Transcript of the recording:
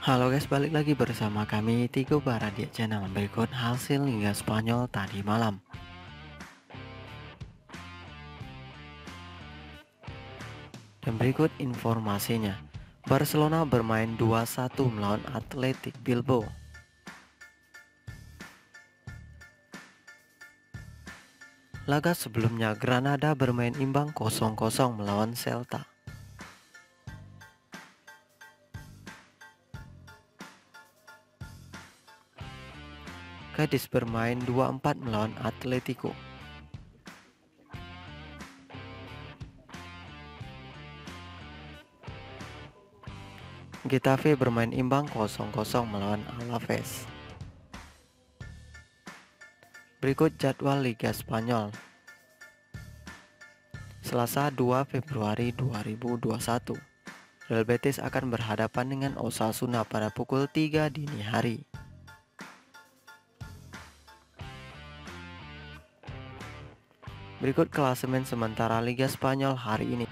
Halo guys, balik lagi bersama kami Tigo Baradia Channel Berikut hasil Liga Spanyol tadi malam. Dan berikut informasinya. Barcelona bermain 2-1 melawan Athletic Bilbao. Laga sebelumnya Granada bermain imbang 0-0 melawan Celta Cadiz bermain 2-4 melawan Atletico. Getafe bermain imbang 0-0 melawan Alaves. Berikut jadwal Liga Spanyol. Selasa 2 Februari 2021. Real Betis akan berhadapan dengan Osasuna pada pukul 3 dini hari. Berikut klasemen sementara Liga Spanyol hari ini.